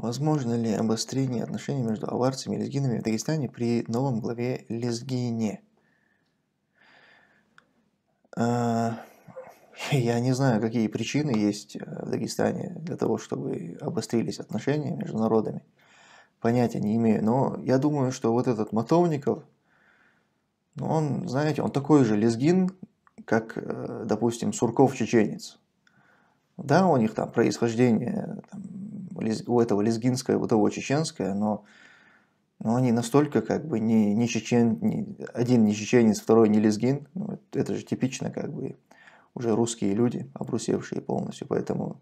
Возможно ли обострение отношений между аварцами и лезгинами в Дагестане при новом главе Лезгине? А, я не знаю, какие причины есть э, в Дагестане для того, чтобы обострились отношения между народами. Понятия не имею. Но я думаю, что вот этот Мотовников, ну, он, знаете, он такой же лезгин, как, э, допустим, Сурков-чеченец. Да, у них там происхождение там, у этого лезгинское, у того чеченское, но, но они настолько как бы не, не чечен, не, один не чеченец, второй не лезгин. Ну, это же типично как бы уже русские люди, обрусевшие полностью, поэтому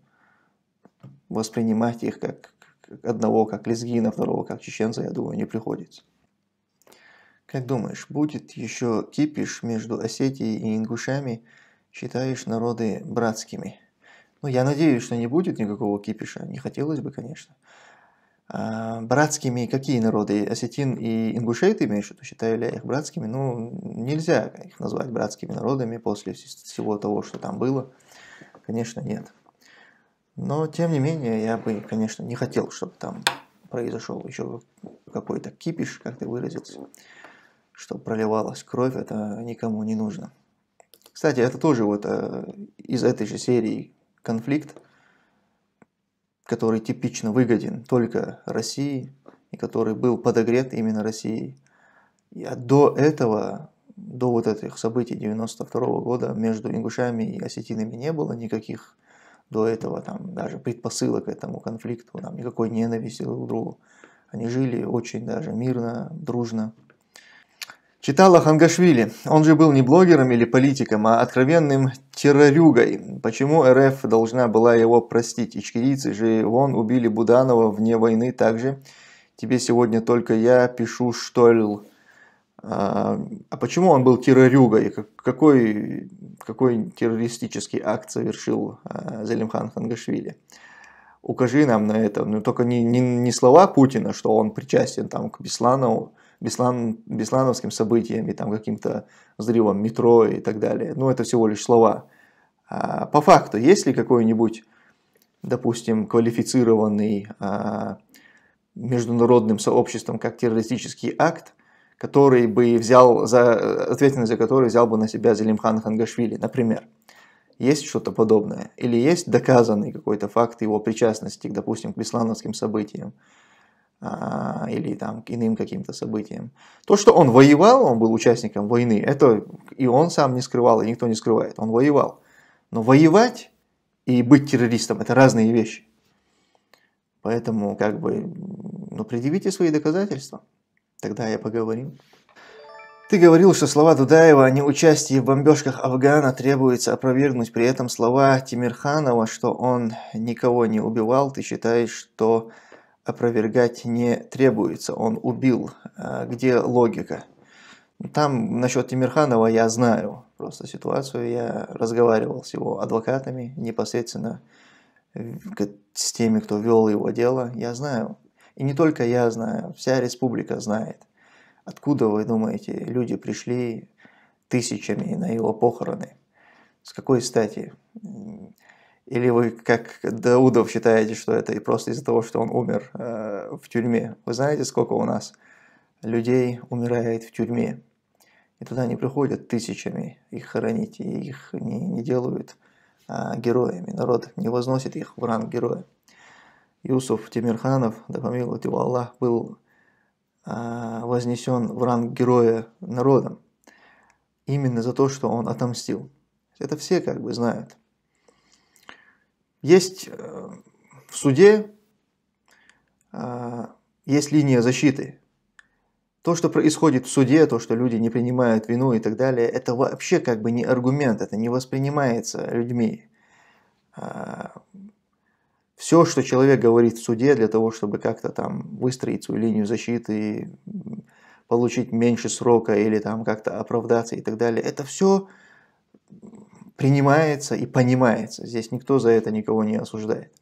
воспринимать их как, одного как лезгина, второго как чеченца, я думаю, не приходится. Как думаешь, будет еще кипиш между Осетией и ингушами? Считаешь народы братскими? Ну, я надеюсь, что не будет никакого кипиша. Не хотелось бы, конечно. А братскими какие народы? Осетин и ингушей ты имеешь в виду? Считаю ли я их братскими? Ну, нельзя их назвать братскими народами после всего того, что там было. Конечно, нет. Но, тем не менее, я бы, конечно, не хотел, чтобы там произошел еще какой-то кипиш, как ты выразился, чтобы проливалась кровь, это никому не нужно. Кстати, это тоже вот э, из этой же серии конфликт, который типично выгоден только России и который был подогрет именно Россией. И до этого, до вот этих событий 92 -го года между ингушами и осетинами не было никаких до этого там даже предпосылок к этому конфликту, там никакой ненависти друг к другу. Они жили очень даже мирно, дружно. Читала Хангашвили. Он же был не блогером или политиком, а откровенным террорюгой. Почему РФ должна была его простить? Ичкерийцы же вон убили Буданова вне войны также. Тебе сегодня только я пишу, что ли. А, а почему он был террорюгой? Какой, какой террористический акт совершил а, Залимхан Хангашвили? Укажи нам на это. Ну, только не, не, не слова Путина, что он причастен там, к Бесланову, Беслан, беслановским событиями, там, каким-то взрывом метро и так далее. Ну, это всего лишь слова. А по факту, есть ли какой-нибудь, допустим, квалифицированный а, международным сообществом как террористический акт, который бы взял за ответственность за который взял бы на себя Зелимхан Хангашвили, например. Есть что-то подобное? Или есть доказанный какой-то факт его причастности, допустим, к беслановским событиям? Или там к иным каким-то событиям. То, что он воевал, он был участником войны, это и он сам не скрывал, и никто не скрывает, он воевал. Но воевать и быть террористом – это разные вещи. Поэтому, как бы, ну, предъявите свои доказательства, тогда я поговорим. Ты говорил, что слова Дудаева о неучастии в бомбежках Афгана требуется опровергнуть. При этом слова Тимирханова, что он никого не убивал, ты считаешь, что опровергать не требуется. Он убил. А где логика? Там насчет Тимирханова я знаю просто ситуацию. Я разговаривал с его адвокатами непосредственно с теми, кто вел его дело. Я знаю. И не только я знаю, вся республика знает. Откуда, вы думаете, люди пришли тысячами на его похороны? С какой стати? Или вы, как Даудов, считаете, что это и просто из-за того, что он умер э, в тюрьме? Вы знаете, сколько у нас людей умирает в тюрьме? И туда не приходят тысячами их хоронить, и их не, не делают а, героями. Народ не возносит их в ранг героя. Юсуф Тимирханов, да помилует его Аллах, был а, вознесен в ранг героя народом. Именно за то, что он отомстил. Это все как бы знают. Есть э, в суде э, есть линия защиты. То, что происходит в суде, то, что люди не принимают вину и так далее, это вообще как бы не аргумент, это не воспринимается людьми. Э, Все, что человек говорит в суде для того, чтобы как-то там выстроить свою линию защиты, получить меньше срока или там как-то оправдаться и так далее, это все принимается и понимается. Здесь никто за это никого не осуждает.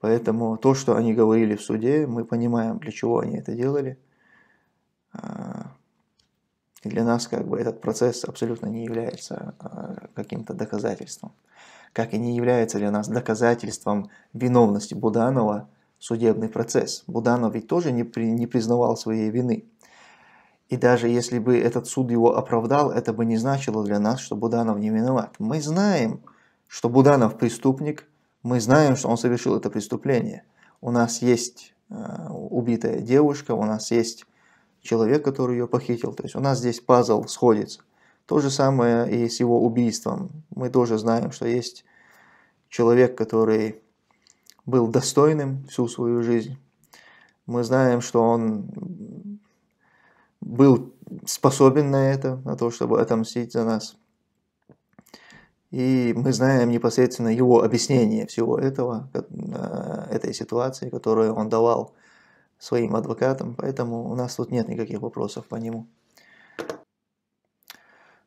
Поэтому то, что они говорили в суде, мы понимаем, для чего они это делали. А, и для нас как бы этот процесс абсолютно не является а, каким-то доказательством. Как и не является для нас доказательством виновности Буданова судебный процесс. Буданов ведь тоже не, при, не признавал своей вины. И даже если бы этот суд его оправдал, это бы не значило для нас, что Буданов не виноват. Мы знаем, что Буданов преступник, мы знаем, что он совершил это преступление. У нас есть э, убитая девушка, у нас есть человек, который ее похитил. То есть у нас здесь пазл сходится. То же самое и с его убийством. Мы тоже знаем, что есть человек, который был достойным всю свою жизнь. Мы знаем, что он был способен на это, на то, чтобы отомстить за нас. И мы знаем непосредственно его объяснение всего этого, э, этой ситуации, которую он давал своим адвокатам, поэтому у нас тут нет никаких вопросов по нему.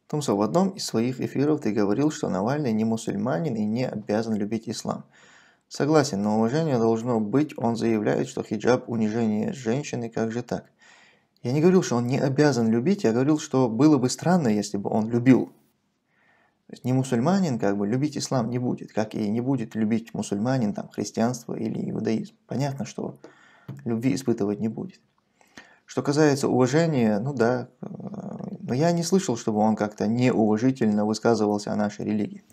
Томсо, в одном из своих эфиров ты говорил, что Навальный не мусульманин и не обязан любить ислам. Согласен, но уважение должно быть. Он заявляет, что хиджаб – унижение женщины, как же так? Я не говорил, что он не обязан любить, я говорил, что было бы странно, если бы он любил. То есть не мусульманин, как бы, любить ислам не будет, как и не будет любить мусульманин, там, христианство или иудаизм. Понятно, что любви испытывать не будет. Что касается уважения, ну да, э, но я не слышал, чтобы он как-то неуважительно высказывался о нашей религии.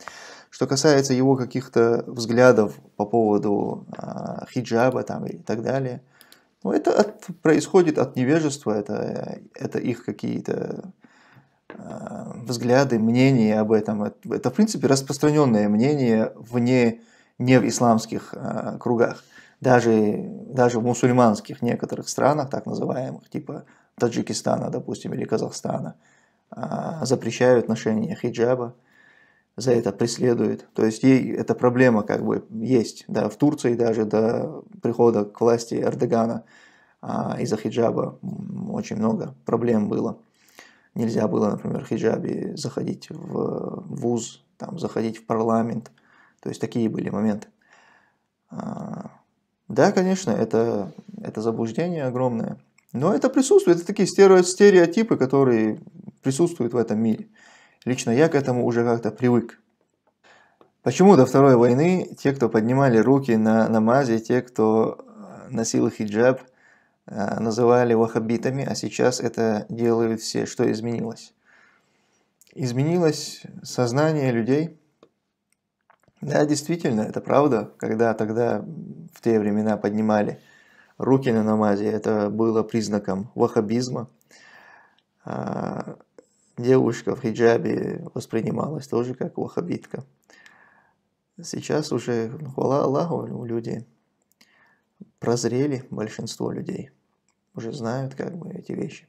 Что касается его каких-то взглядов по поводу э, хиджаба там, и так далее, ну, это от, происходит от невежества, это, это их какие-то э, взгляды, мнения об этом. Это, в принципе, распространенное мнение вне, не в исламских э, кругах. Даже, даже в мусульманских некоторых странах, так называемых, типа Таджикистана, допустим, или Казахстана, э, запрещают ношение хиджаба за это преследует. То есть ей эта проблема как бы есть. Да, в Турции даже до прихода к власти Эрдогана а, из-за хиджаба очень много проблем было. Нельзя было, например, в хиджабе заходить в вуз, там, заходить в парламент. То есть такие были моменты. А, да, конечно, это, это заблуждение огромное. Но это присутствует, это такие стереотипы, которые присутствуют в этом мире. Лично я к этому уже как-то привык. Почему до Второй войны те, кто поднимали руки на намазе, те, кто э, носил хиджаб, э, называли вахабитами, а сейчас это делают все. Что изменилось? Изменилось сознание людей. Да, действительно, это правда. Когда тогда, в те времена, поднимали руки на намазе, это было признаком вахабизма. Девушка в хиджабе воспринималась тоже как вахабитка. Сейчас уже, хвала Аллаху, люди прозрели, большинство людей уже знают как бы эти вещи.